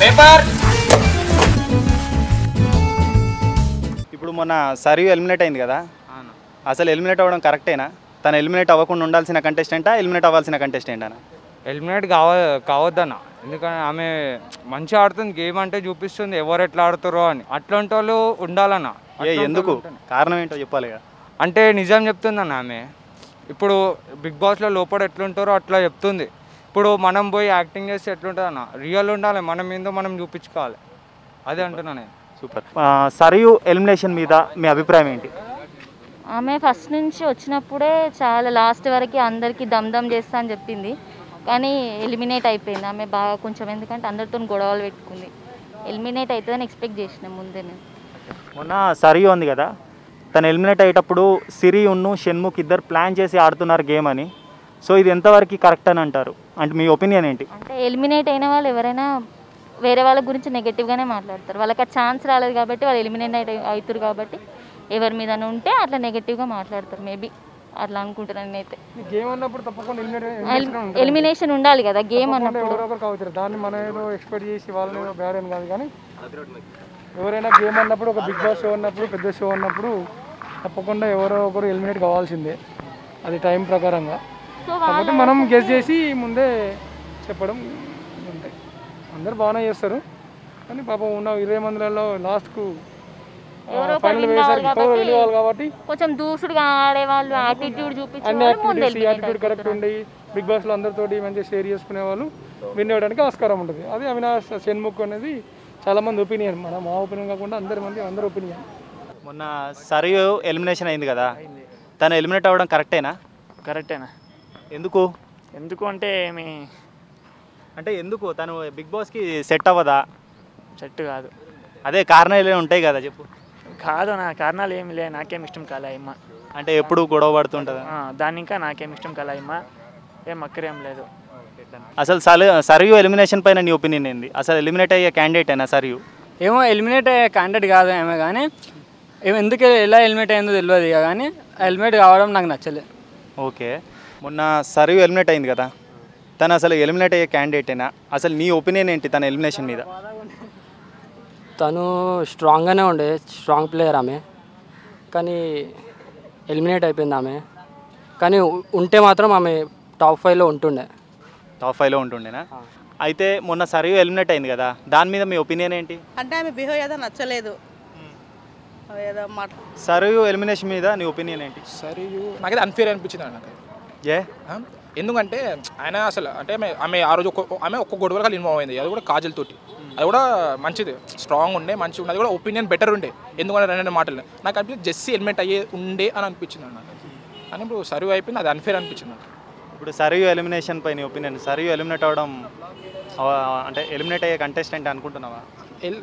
Paper. ఇప్పుడు మొన్న Sarayu eliminate అయింది కదా? అసలు ఎలిమినేట్ అవ్వడం కరెక్టేనా? తను ఎలిమినేట్ అవ్వకుండా ఉండాల్సిన కంటెస్టెంటా ఎలిమినేట్ అవ్వాల్సిన కంటెస్టెంట్ ఎలిమినేట్ కావ కావద్దన్న. ఎందుకంటే ఆమె మంచిగా ఆడుతుంది గేమ్ అంటే చూపిస్తుంది ఎవరు ఎట్లా ఆడుతారో అని. అట్లాంటి వాళ్ళు ఉండాలన్న ఎందుకు. కారణం ఏంటో చెప్పాలి కదా అంటే నిజం చెప్తుందన్న ఆమె. ఇప్పుడు బిగ్ బాస్లో లోపల ఎట్లుంటారో అట్లా చెప్తుంది. ఇప్పుడు మనం పోయి యాక్టింగ్ చేస్తే ఎట్లుంటుంది అన్న రియల్ ఉండాలి మనం ఏందో మనం చూపించుకోవాలి. అదే అంటున్నా నేను. సూపర్. సరియు ఎలిమినేషన్ మీద మీ అభిప్రాయం ఏంటి? ఆమె ఫస్ట్ నుంచి వచ్చినప్పుడే చాలా లాస్ట్ వరకు అందరికీ దమ్ దమ్ చేస్తా అని చెప్పింది. కానీ ఎలిమినేట్ అయిపోయింది ఆమె బాగా కొంచెం. ఎందుకంటే అందరితో గొడవలు పెట్టుకుంది. ఎలిమినేట్ అవుతుందని ఎక్స్పెక్ట్ చేసిన ముందే నేను మొన్న సరియు ఉంది కదా తను ఎలిమినేట్ అయ్యేటప్పుడు సిరి ఉన్ను షణ్ముఖ్ ఇద్దరు ప్లాన్ చేసి ఆడుతున్నారు గేమ్ అని. సో ఇది ఎంతవరకు కరెక్ట్ అని అంటారు? అంటే మీ ఒపీనియన్ ఏంటి? అంటే ఎలిమినేట్ అయిన వాళ్ళు ఎవరైనా వేరే వాళ్ళ గురించి నెగటివ్గానే మాట్లాడతారు. వాళ్ళకి ఆ ఛాన్స్ రాలేదు కాబట్టి వాళ్ళు ఎలిమినేట్ అవుతారు కాబట్టి ఎవరి మీద ఉంటే అట్లా నెగటివ్గా మాట్లాడతారు. మేబీ అట్లా అనుకుంటున్నాను నేనైతే. గేమ్ అన్నప్పుడు తప్పకుండా ఎలిమినేషన్ ఉండాలి కదా గేమ్ అన్నప్పుడు. ఎవరో ఒకరు కావచ్చు. దాన్ని మనం ఏదో ఎక్స్పెక్ట్ చేసి వాళ్ళని బ్యాడ్ అని కాదు కానీ ఎవరైనా గేమ్ అన్నప్పుడు ఒక బిగ్ బాస్ షో ఉన్నప్పుడు పెద్ద షో ఉన్నప్పుడు తప్పకుండా ఎవరో ఒకరు ఎలిమినేట్ కావాల్సిందే. అది టైం ప్రకారంగా. కాబట్టి మనం గెస్ చేసి ముందే చెప్పడం ఉంటాయి అందరు బాగానే చేస్తారు. కానీ పాపం ఉన్న ఇరవై మందిలలో లాస్ట్కు ఫైనల్ ఇప్పుడు వెళ్ళేవాళ్ళు కాబట్టి కొంచెం దూసుడుగా ఆడేవాళ్ళు యాటిట్యూడ్ చూపించే అన్ని వాళ్ళు ముందు యాక్టివిటీస్ యాటిట్యూడ్ కరెక్ట్ ఉండి బిగ్ బాస్లో అందరితోటి మంచిగా షేర్ చేసుకునే వాళ్ళు విన్ అవ్వడానికి ఆస్కారం ఉంటుంది. అది అవినాష్ షణ్ముఖ్ అనేది చాలా మంది ఒపీనియన్ మన మా ఒపీనియన్ కాకుండా అందరి మంది అందరి ఒపీనియన్ మొన్న సరియు ఎలిమినేషన్ అయింది కదా. తను ఎలిమినేట్ అవ్వడం కరెక్టేనా? కరెక్టేనా? ఎందుకు? ఎందుకు అంటే మీ అంటే ఎందుకు? తను బిగ్ బాస్కి సెట్ అవ్వదా? చెట్టు కాదు. అదే కారణాలు ఉంటాయి కదా చెప్పు. కాదు నా కారణాలు ఏమి లే నాకేం ఇష్టం కాలే అమ్మ. అంటే ఎప్పుడు గొడవ పడుతుంటుందా? దాని ఇంకా నాకేం ఇష్టం కాలే అమ్మ. ఏం అక్కరేం లేదు. అసలు సల సరియు ఎలిమినేషన్ పైన నీ ఒపీనియన్ ఏంది? అసలు ఎలిమినేట్ అయ్యే క్యాండిడేట్ అయినా సరియు? ఏమో ఎలిమినేట్ అయ్యే క్యాండిడేట్ కాదు ఏమో కానీ ఏమో ఎందుకు ఎలా ఎలిమినేట్ అయిందో తెలియదు ఇక కానీ ఎలిమినేట్ కావడం నాకు నచ్చలేదు ఓకే. మొన్న సరియు ఎలిమినేట్ అయింది కదా. తను అసలు ఎలిమినేట్ అయ్యే క్యాండిడేటేనా అసలు నీ ఒపీనియన్ ఏంటి తన ఎలిమినేషన్ మీద? తను స్ట్రాంగ్గానే ఉండే స్ట్రాంగ్ ప్లేయర్ ఆమె. కానీ ఎలిమినేట్ అయిపోయింది ఆమె. కానీ ఉంటే మాత్రం ఆమె టాప్ ఫైవ్లో ఉంటుండే. టాప్ ఫైవ్లో ఉంటుండేనా? అయితే మొన్న సరియు ఎలిమినేట్ అయింది కదా దాని మీద మీ ఒపీనియన్ ఏంటి? అంటే ఆమె బిహేవ్ ఏదో నచ్చలేదు. సరియు ఎలిమినేషన్ మీద నీ ఒపీనియన్ ఏంటి? సరియు నాకైతే అన్ఫేర్ అనిపించింది నాకు. ఏ? ఎందుకంటే ఆయన అసలు అంటే ఆమె ఆ రోజు ఒక్క ఆమె ఒక్క గొడవలు కలిసి ఇన్వాల్వ్ అయింది. అది కూడా కాజల్ తోటి అది కూడా మంచిది. స్ట్రాంగ్ ఉండే మంచిగా ఉండే. అది కూడా ఒపీనియన్ బెటర్ ఉండే. ఎందుకంటే రెండు మాటలు. నాకు అనిపించింది జెస్సీ ఎలిమెంట్ అయ్యే ఉండే అని అనిపించింది అన్న నాకు. కానీ ఇప్పుడు సర్వ్ అయిపోయింది అది అన్ఫేర్ అనిపించింది ఇప్పుడు సరియు ఎలిమినేషన్ పై నీ ఒపీనియన్ సరియు ఎలిమినేట్ అవ్వడం అవ- అంటే ఎలిమినేట్ అయ్యే కంటెస్టెంట్ అనుకుంటున్నావా?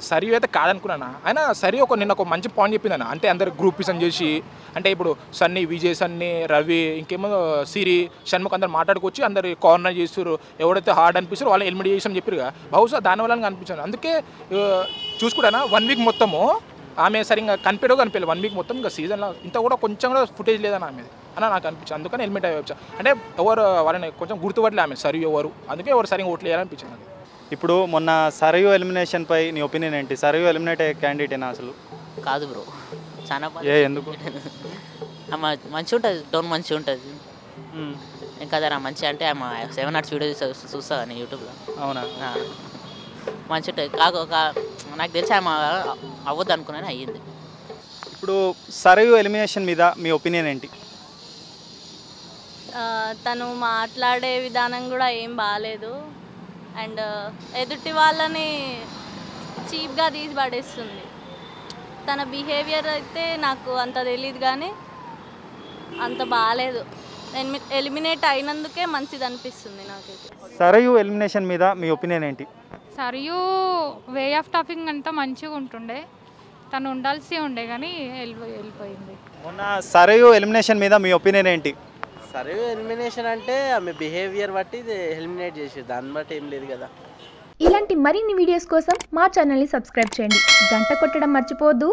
సరి అయితే కాదనుకున్నాను? ఆయన సరి ఒక నిన్న ఒక మంచి పాయింట్ చెప్పింది అన్న అంటే అందరు గ్రూప్ అని చేసి అంటే ఇప్పుడు సన్నీ విజయ్ సన్నీ రవి ఇంకేమో సిరి షణ్ముఖ్ అందరు మాట్లాడుకొచ్చి అందరు కార్నర్ చేస్తారు ఎవడైతే హార్డ్ అనిపిస్తారో వాళ్ళు ఎలిమినేట్ చేసి అని బహుశా దానివల్ల అనిపించాను అందుకే చూసుకుంటానా? వన్ వీక్ మొత్తము ఆమె సరిగ్గా కనిపించడం కనిపించలేదు వన్ వీక్ మొత్తం ఇంకా సీజన్లో ఇంత కూడా కొంచెం కూడా ఫుటేజ్ లేదని ఆమె అని నాకు అనిపించింది. అందుకని ఎలిమినేట్ అయ్యవచ్చు అంటే ఎవరు వాళ్ళని కొంచెం గుర్తుపట్టలే ఆమె. సరి ఎవరు? అందుకే ఎవరు సరిగ్గా ఓట్లు వేయాలనిపించింది నాకు. ఇప్పుడు మొన్న సరియు ఎలిమినేషన్ పై నీ ఒపీనియన్ ఏంటి? సరియు ఎలిమినేట్ అయ్యే క్యాండిడేటేనా అసలు? కాదు బ్రో. చాలా ఏ ఎందుకు? ఆమె మంచిగా ఉంటుంది టోన్ మంచిగా ఉంటుంది ఇంకా జర మంచిగా అంటే ఆమె సెవెన్ అవర్స్ వీడియో చూస్తా కానీ యూట్యూబ్లో. అవునా? మంచిగా ఉంటుంది కాక ఒక- నాకు తెలిసి ఆమె అవ్వద్దు అనుకున్నాను అయ్యింది. ఇప్పుడు సరియు ఎలిమినేషన్ మీద మీ ఒపీనియన్ ఏంటి? తను మాట్లాడే విధానం కూడా ఏం బాగాలేదు అండ్ ఎదుటి వాళ్ళని చీప్గా తీసి పడేస్తుంది. తన బిహేవియర్ అయితే నాకు అంత తెలియదు కానీ అంత బాగాలేదు ఎలిమినేట్ అయినందుకే మంచిది అనిపిస్తుంది నాకైతే. సరియు ఎలిమినేషన్ మీద మీ ఒపీనియన్ ఏంటి? సరియు వే ఆఫ్ టాకింగ్ అంతా మంచిగా ఉంటుండే. తను ఉండాల్సి ఉండే కానీ వెళ్ళిపోయి వెళ్ళిపోయింది. మొన్న సరియు ఎలిమినేషన్ మీద మీ ఒపీనియన్ ఏంటి? సరే ఎలిమినేషన్ అంటే ఆమె బిహేవియర్ బట్టి ఇది ఎలిమినేట్ చేసేది. దాన్ని బట్టి ఏం లేదు కదా. ఇలాంటి మరిన్ని వీడియోస్ కోసం మా ఛానల్ని సబ్స్క్రైబ్ చేయండి. గంట కొట్టడం మర్చిపోవద్దు.